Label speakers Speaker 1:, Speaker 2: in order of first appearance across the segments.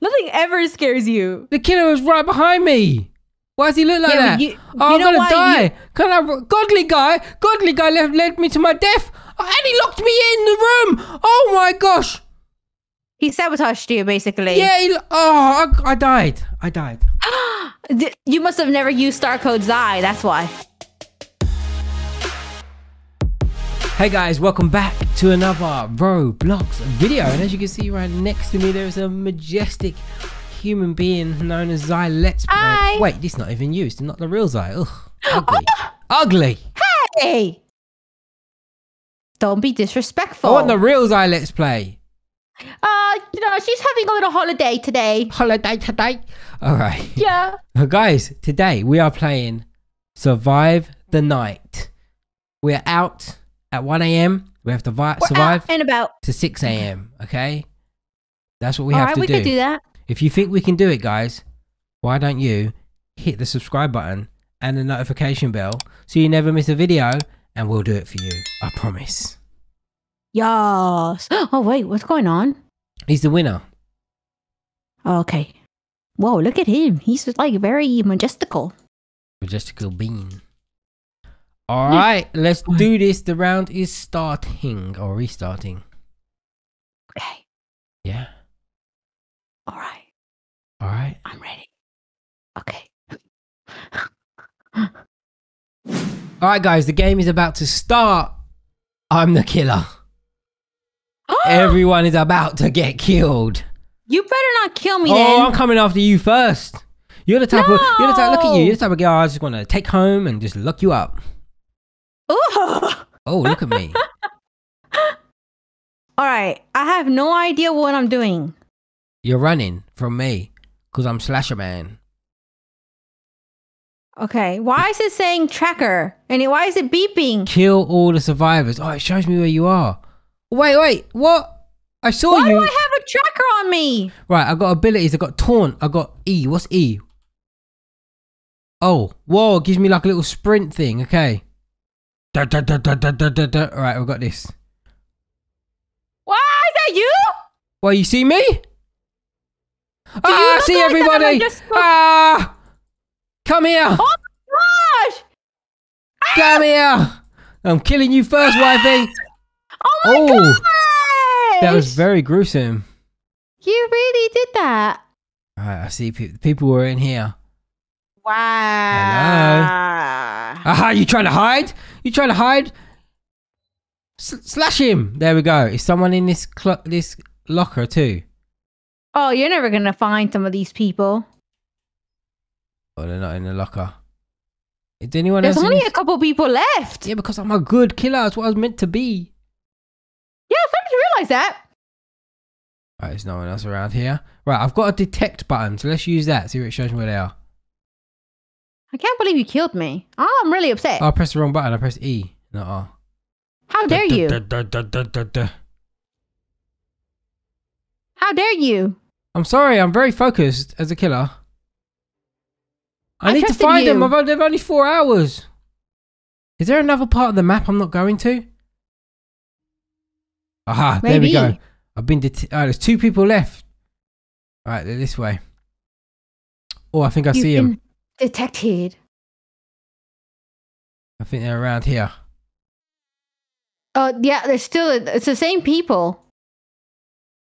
Speaker 1: Nothing ever scares you.
Speaker 2: The killer was right behind me. Why does he look like
Speaker 1: Yeah,
Speaker 2: that?
Speaker 1: you-
Speaker 2: oh,
Speaker 1: you
Speaker 2: I'm gonna die.
Speaker 1: you-
Speaker 2: Can I? Godly guy, godly guy left led me to my death, Oh, and he locked me in the room. Oh my gosh.
Speaker 1: He sabotaged you, basically.
Speaker 2: Yeah. He, oh, I, I died. I died.
Speaker 1: You must have never used Star Code Zai. That's why.
Speaker 2: Hey guys, welcome back to another Roblox video. And as you can see right next to me, there's a majestic human being known as Zai Let's Play.
Speaker 1: Hi.
Speaker 2: Wait, this not even you. used. Not the real Zai. Ugh, ugly. ugly.
Speaker 1: Hey! Don't be disrespectful.
Speaker 2: I want the real Zai Let's Play.
Speaker 1: Uh, you know, she's having a little holiday today.
Speaker 2: Holiday today. All right.
Speaker 1: Yeah.
Speaker 2: Guys, today we are playing Survive the Night. We're out at 1 a.m. We have to vi-
Speaker 1: We're
Speaker 2: survive
Speaker 1: out and about.
Speaker 2: to 6 a.m. Okay? That's what we
Speaker 1: All
Speaker 2: have
Speaker 1: right,
Speaker 2: to
Speaker 1: we
Speaker 2: do.
Speaker 1: could do that.
Speaker 2: If you think we can do it, guys, why don't you hit the subscribe button and the notification bell so you never miss a video and we'll do it for you. I promise.
Speaker 1: Yes. Oh, wait, what's going on?
Speaker 2: He's the winner.
Speaker 1: Oh, okay. Whoa, look at him. He's like very majestical.
Speaker 2: Majestical bean. All right, let's do this. The round is starting or restarting.
Speaker 1: Okay.
Speaker 2: Yeah.
Speaker 1: All right.
Speaker 2: All right.
Speaker 1: I'm ready. Okay.
Speaker 2: All right, guys, the game is about to start. I'm the killer. Oh! Everyone is about to get killed.
Speaker 1: you better not kill me
Speaker 2: Oh,
Speaker 1: then.
Speaker 2: I'm coming after you first. You're the type of you're the type. Look at you. You're the type of girl I just want to take home and just lock you up. Oh, look at me.
Speaker 1: All right. I have no idea what I'm doing.
Speaker 2: You're running from me because I'm Slasher Man.
Speaker 1: Okay. Why is it saying tracker? And it- why is it beeping?
Speaker 2: Kill all the survivors. Oh, it shows me where you are. Wait, wait. What? I saw
Speaker 1: Why
Speaker 2: you.
Speaker 1: do I have a tracker on me?
Speaker 2: Right, I got abilities. I got taunt. I got E. What's E? Oh, whoa! It gives me like a little sprint thing. Okay. Da, da, da, da, da, da, da. All right, we've got this.
Speaker 1: Why is that you?
Speaker 2: Well, you see me?
Speaker 1: you
Speaker 2: ah, I see everybody.
Speaker 1: Just
Speaker 2: Ah, come here.
Speaker 1: Oh my gosh!
Speaker 2: Come here. I'm killing you first, wifey.
Speaker 1: Oh my
Speaker 2: Oh,
Speaker 1: gosh!
Speaker 2: That was very gruesome.
Speaker 1: You really did that.
Speaker 2: All right, I see pe- people were in here.
Speaker 1: Wow.
Speaker 2: Aha, you trying to hide? You trying to hide? S- slash him. There we go. Is someone in this this locker too?
Speaker 1: Oh, you're never gonna find some of these people.
Speaker 2: Oh, they're not in the locker. Is anyone
Speaker 1: There's only a couple people left.
Speaker 2: Yeah, because I'm a good killer. That's what I was meant to be.
Speaker 1: Yeah, I to realize that.
Speaker 2: Right, there's no one else around here. Right, I've got a detect button, so let's use that. See if it shows me where they are.
Speaker 1: I can't believe you killed me. Oh, I'm really upset.
Speaker 2: Oh, I pressed the wrong button. I pressed E, not R.
Speaker 1: How dare you? How dare you?
Speaker 2: I'm sorry. I'm very focused as a killer. I,
Speaker 1: I
Speaker 2: need to find them.
Speaker 1: you.
Speaker 2: I've only, four hours. Is there another part of the map I'm not going to? Aha, there we go. I've been. Det- oh, there's two people left. All right, they're this way. Oh, I think I
Speaker 1: You've
Speaker 2: see them.
Speaker 1: Detected.
Speaker 2: I think they're around here.
Speaker 1: Oh, yeah, they're still, it's the same people.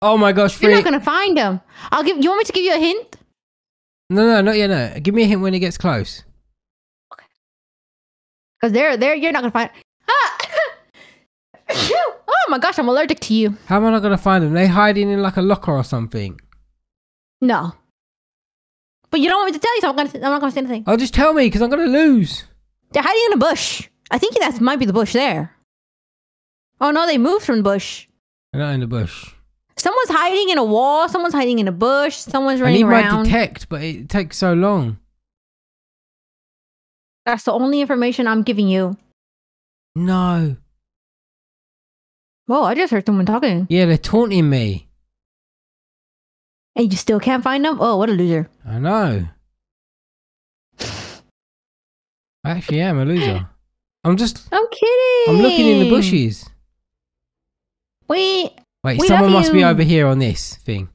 Speaker 2: Oh my gosh,
Speaker 1: You're not gonna find them. I'll give, you want me to give you a hint?
Speaker 2: No, no, not yet. No, give me a hint when it gets close. Okay.
Speaker 1: Because they're, they're, you're not gonna find, ah! oh my gosh, I'm allergic to you.
Speaker 2: How am I not gonna find them? They hiding in like a locker or something.
Speaker 1: No. But you don't want me to tell you, so I'm, gonna, I'm not gonna say anything.
Speaker 2: Oh, just tell me because I'm gonna lose.
Speaker 1: They're hiding in a bush. I think that might be the bush there. Oh no, they moved from the bush.
Speaker 2: They're not in the bush.
Speaker 1: Someone's hiding in a wall. Someone's hiding in a bush. Someone's running I
Speaker 2: need my
Speaker 1: around.
Speaker 2: detect, but it takes so long.
Speaker 1: That's the only information I'm giving you.
Speaker 2: No.
Speaker 1: Whoa, I just heard someone talking.
Speaker 2: Yeah, they're taunting me.
Speaker 1: And you still can't find them? Oh, what a loser.
Speaker 2: I know. I actually am a loser. I'm just.
Speaker 1: I'm kidding.
Speaker 2: I'm looking in the bushes.
Speaker 1: Wait.
Speaker 2: Wait,
Speaker 1: We
Speaker 2: someone must be over here on this thing.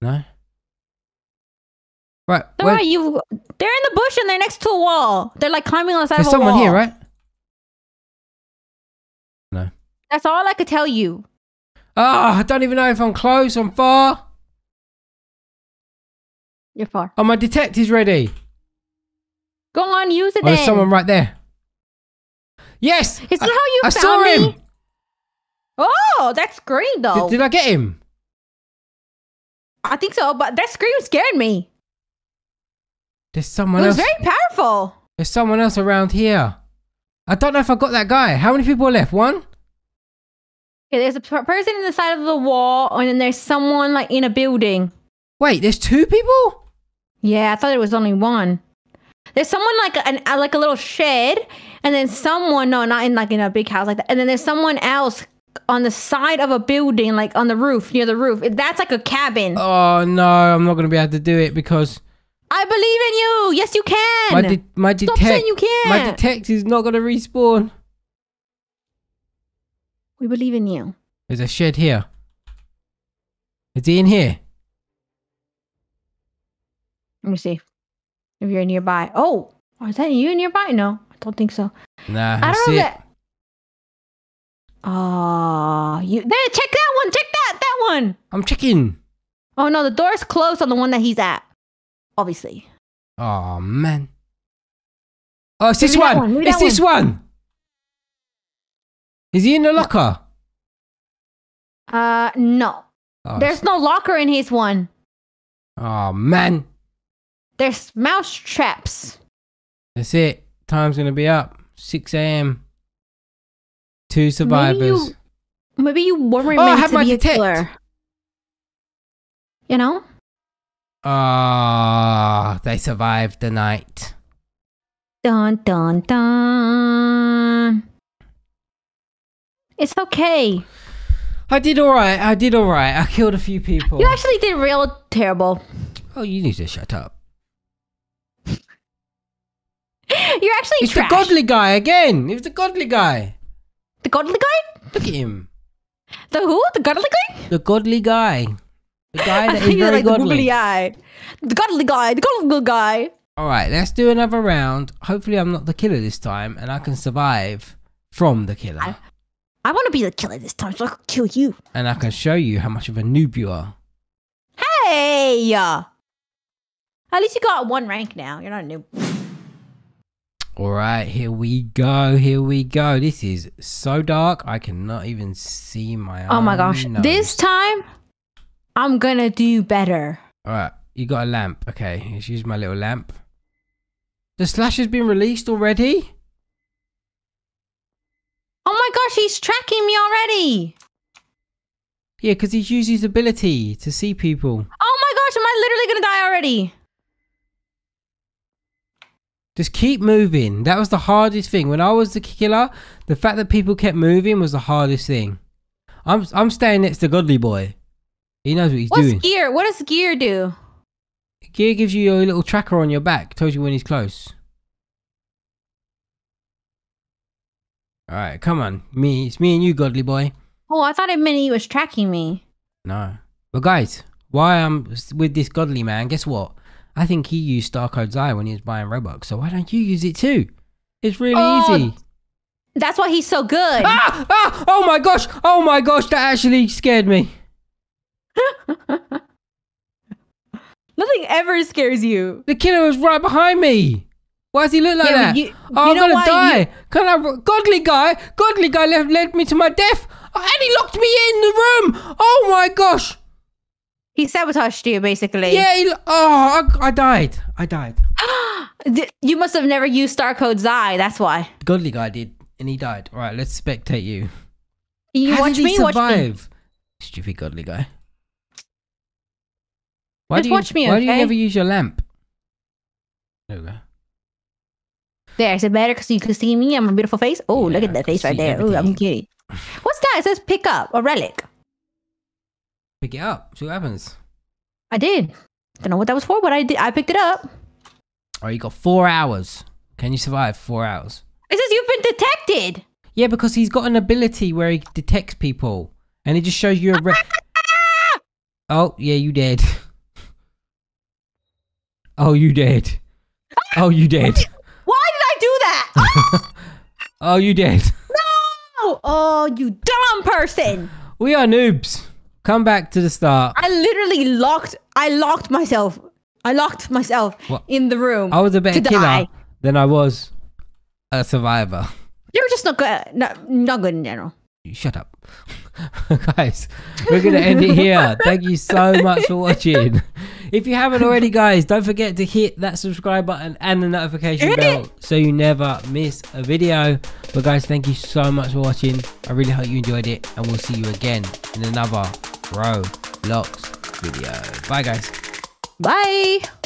Speaker 2: No. Right.
Speaker 1: They're
Speaker 2: where-
Speaker 1: right, you. They're in the bush and they're next to a wall. They're like climbing on the side
Speaker 2: there's
Speaker 1: of a wall.
Speaker 2: There's someone here, right? No.
Speaker 1: That's all I could tell you.
Speaker 2: Ah, I don't even know if I'm close. I'm far.
Speaker 1: You're far.
Speaker 2: Oh, my detective's ready.
Speaker 1: Go on, use it
Speaker 2: Oh, there's someone right there. Yes.
Speaker 1: Is that how you
Speaker 2: I
Speaker 1: found
Speaker 2: saw
Speaker 1: me?
Speaker 2: him.
Speaker 1: Oh, that scream though.
Speaker 2: Did, did I get him?
Speaker 1: I think so, but that scream scared me.
Speaker 2: There's someone.
Speaker 1: It was
Speaker 2: else.
Speaker 1: very powerful.
Speaker 2: There's someone else around here. I don't know if I got that guy. How many people are left? One?
Speaker 1: Okay, there's a person in the side of the wall, and then there's someone like in a building.
Speaker 2: Wait, there's two people?
Speaker 1: Yeah, I thought it was only one. There's someone like an like a little shed, and then someone no, not in like in a big house like that. And then there's someone else on the side of a building, like on the roof near the roof. That's like a cabin.
Speaker 2: Oh no, I'm not gonna be able to do it because
Speaker 1: I believe in you. Yes, you can.
Speaker 2: my de- my
Speaker 1: Stop saying you can't.
Speaker 2: my detective's not gonna respawn.
Speaker 1: We believe in you.
Speaker 2: There's a shed here. Is he in here?
Speaker 1: Let me see if you're nearby. Oh, is that you nearby? No, I don't think so.
Speaker 2: Nah,
Speaker 1: I don't know
Speaker 2: it.
Speaker 1: Oh, you there? Check that one. Check that. That one.
Speaker 2: I'm checking.
Speaker 1: Oh no, the door's closed on the one that he's at. Obviously.
Speaker 2: Oh man. Oh, it's this
Speaker 1: Maybe that
Speaker 2: one.
Speaker 1: one,
Speaker 2: It's this one. Is he in the locker?
Speaker 1: Uh, no.
Speaker 2: Oh,
Speaker 1: There's no locker in his one.
Speaker 2: oh man.
Speaker 1: There's mouse traps.
Speaker 2: That's it. Time's gonna be up. 6 a.m. Two survivors.
Speaker 1: Maybe you, maybe you weren't
Speaker 2: Oh, I
Speaker 1: meant
Speaker 2: have
Speaker 1: to
Speaker 2: my
Speaker 1: be
Speaker 2: detect.
Speaker 1: a killer. You know?
Speaker 2: Ah, they survived the night.
Speaker 1: Dun dun dun. It's okay.
Speaker 2: I did alright. I did alright. I killed a few people.
Speaker 1: You actually did real terrible.
Speaker 2: oh, you need to shut up.
Speaker 1: You're actually
Speaker 2: It's
Speaker 1: trash.
Speaker 2: the godly guy again. It was the godly guy.
Speaker 1: The godly guy?
Speaker 2: Look at him.
Speaker 1: The who? The godly guy?
Speaker 2: The godly guy. The guy that is very
Speaker 1: like the
Speaker 2: godly.
Speaker 1: googly eye. The godly guy. The godly guy.
Speaker 2: Alright, let's do another round. Hopefully, I'm not the killer this time and I can survive from the killer.
Speaker 1: I- I want to be the killer this time, so I can kill you.
Speaker 2: and I can show you how much of a noob you are.
Speaker 1: Hey! At least you got one rank now. You're not a noob.
Speaker 2: Alright, here we go. Here we go. This is so dark, I cannot even see my
Speaker 1: Oh my gosh.
Speaker 2: own nose.
Speaker 1: This time, I'm gonna do better.
Speaker 2: Alright, you got a lamp. Okay, let's use my little lamp. The slash has been released already?
Speaker 1: Gosh, he's tracking me already.
Speaker 2: Yeah, because he's used his ability to see people.
Speaker 1: Oh my gosh, am I literally gonna die already?
Speaker 2: Just keep moving. That was the hardest thing. When I was the killer, the fact that people kept moving was the hardest thing. I'm I'm staying next to Godly Boy. He knows what he's
Speaker 1: What's
Speaker 2: doing.
Speaker 1: gear? What does gear do?
Speaker 2: Gear gives you your little tracker on your back, tells you when he's close. Alright, come on. Me it's me and you, Godly Boy.
Speaker 1: Oh, I thought it meant he was tracking me.
Speaker 2: No. But guys, why I'm with this Godly man, guess what? I think he used Starcode Zai when he was buying Robux, so why don't you use it too? It's really
Speaker 1: Oh,
Speaker 2: easy.
Speaker 1: That's why he's so good.
Speaker 2: Ah! Ah! Oh my gosh! Oh my gosh! That actually scared me.
Speaker 1: Nothing ever scares you.
Speaker 2: The killer was right behind me. Why does he look like
Speaker 1: Yeah,
Speaker 2: that?
Speaker 1: you-
Speaker 2: oh,
Speaker 1: you
Speaker 2: I'm gonna die.
Speaker 1: you-
Speaker 2: Can I? Godly guy, godly guy left led me to my death, Oh, and he locked me in the room. Oh my gosh!
Speaker 1: He sabotaged you, basically.
Speaker 2: Yeah. He, oh, I, I died. I died.
Speaker 1: You must have never used Starcode Zai. That's why.
Speaker 2: Godly guy did, and he died. All right, let's spectate you.
Speaker 1: You
Speaker 2: How
Speaker 1: watch
Speaker 2: did he
Speaker 1: me. Watch me.
Speaker 2: survive? Stupid godly guy. Why
Speaker 1: Just
Speaker 2: do you,
Speaker 1: watch me,
Speaker 2: Why do you never use your lamp? There we go.
Speaker 1: There, is it better because you can see me? I'm a beautiful face. Oh,
Speaker 2: Yeah,
Speaker 1: look at that face right there. Oh, I'm cute. What's that? It says pick up a relic.
Speaker 2: Pick it up. See what happens.
Speaker 1: I did. Don't know what that was for, but I did. I picked it up.
Speaker 2: Oh, you got four hours. Can you survive four hours?
Speaker 1: It says you've been detected.
Speaker 2: Yeah, because he's got an ability where he detects people, and it just shows you a. Re- oh, yeah, you dead. Oh, you did. Oh, you did. Oh, you did.
Speaker 1: oh, oh, you dumb person!
Speaker 2: We are noobs. Come back to the start.
Speaker 1: I literally locked. I locked myself. I locked myself
Speaker 2: What?
Speaker 1: in the room.
Speaker 2: I was a better killer
Speaker 1: die.
Speaker 2: than I was a survivor.
Speaker 1: You're just not good. Not, not good in general.
Speaker 2: Shut up. guys, we're to end it here. Thank you so much for watching. If you haven't already, guys, don't forget to hit that subscribe button and the notification bell so you never miss a video. But, guys, thank you so much for watching. I really hope you enjoyed it, and we'll see you again in another Roblox video. Bye, guys.
Speaker 1: Bye.